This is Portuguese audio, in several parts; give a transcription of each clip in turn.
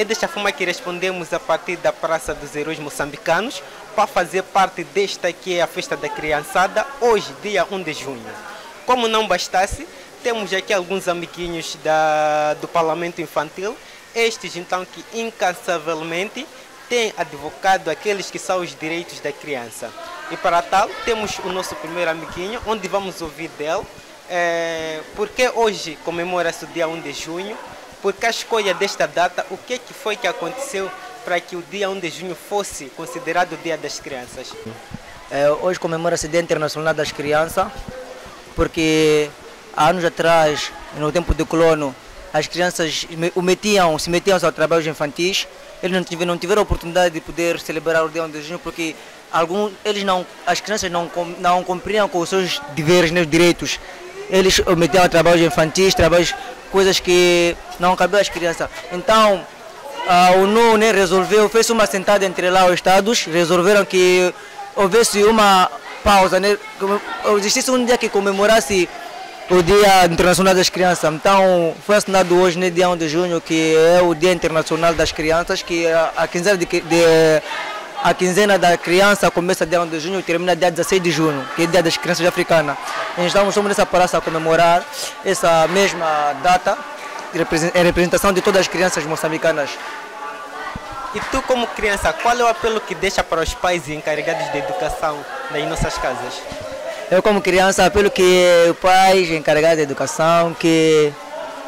É desta forma que respondemos a partir da Praça dos Heróis Moçambicanos para fazer parte desta que é a Festa da Criançada, hoje, dia 1 de junho. Como não bastasse, temos aqui alguns amiguinhos da, do Parlamento Infantil, estes então que incansavelmente têm advogado aqueles que são os direitos da criança. E para tal, temos o nosso primeiro amiguinho, onde vamos ouvir dele, é, porque hoje comemora-se o dia 1 de junho, porque a escolha desta data, o que, que foi que aconteceu para que o dia 1 de junho fosse considerado o Dia das Crianças? É, hoje comemora-se o Dia Internacional das Crianças, porque há anos atrás, no tempo do colono, as crianças metiam, se metiam aos trabalhos infantis, eles não tiveram, não tiveram a oportunidade de poder celebrar o Dia 1 de junho, porque alguns, eles não, as crianças não, não cumpriam com os seus deveres, né, os direitos. Eles metiam trabalhos infantis, trabalhos coisas que não cabiam às crianças. Então, a ONU né, resolveu, fez uma sentada entre lá os estados, resolveram que houvesse uma pausa, né, existisse um dia que comemorasse o Dia Internacional das Crianças. Então, foi assinado hoje, né, dia 1 de junho, que é o Dia Internacional das Crianças, que a quinzena de, de a quinzena da criança começa dia 1 de junho e termina dia 16 de junho, que é o dia das crianças africanas. Então estamos nessa praça a comemorar essa mesma data em representação de todas as crianças moçambicanas. E tu como criança, qual é o apelo que deixa para os pais e encarregados de educação nas nossas casas? Eu como criança apelo que pais encarregados de educação, que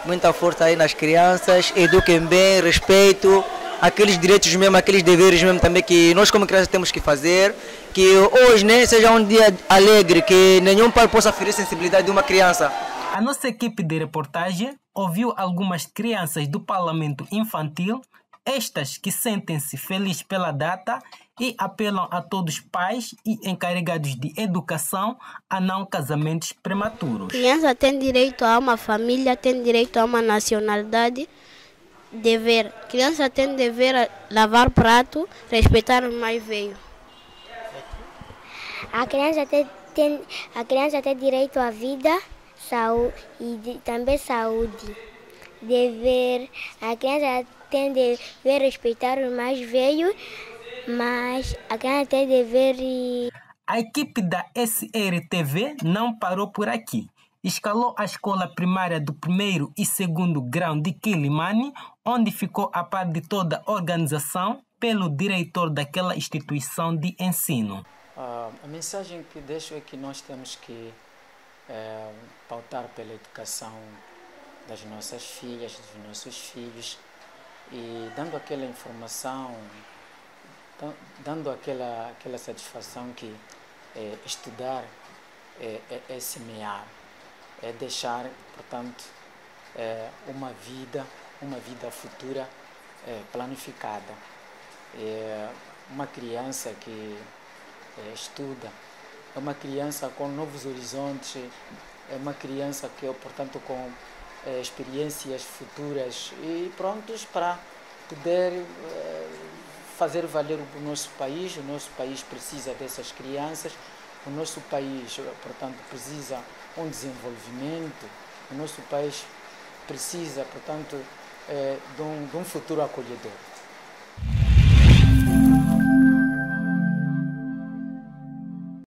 muita força aí nas crianças, eduquem bem, respeito, aqueles direitos mesmo, aqueles deveres mesmo também que nós como crianças temos que fazer, que hoje né, seja um dia alegre, que nenhum pai possa ferir a sensibilidade de uma criança. A nossa equipe de reportagem ouviu algumas crianças do parlamento infantil, estas que sentem-se felizes pela data e apelam a todos os pais e encarregados de educação a não casamentos prematuros. Criança tem direito a uma família, tem direito a uma nacionalidade dever. Criança tem dever a lavar prato, respeitar o mais velho. A criança tem, tem, a criança tem direito à vida saúde, e de, também saúde. Dever, a criança tem dever respeitar o mais velho, mas a criança tem dever. A equipe da SRTV não parou por aqui escalou a escola primária do primeiro e segundo grau de Quilimani, onde ficou a par de toda a organização pelo diretor daquela instituição de ensino. Uh, a mensagem que deixo é que nós temos que é, pautar pela educação das nossas filhas, dos nossos filhos, e dando aquela informação, dando aquela, aquela satisfação que é, estudar é, é, é semear é deixar, portanto, é, uma vida, uma vida futura é, planificada. É uma criança que é, estuda, é uma criança com novos horizontes, é uma criança que, portanto, com é, experiências futuras e prontos para poder é, fazer valer o nosso país. O nosso país precisa dessas crianças, o nosso país, portanto, precisa um desenvolvimento. O nosso país precisa, portanto, de, um, de um futuro acolhedor.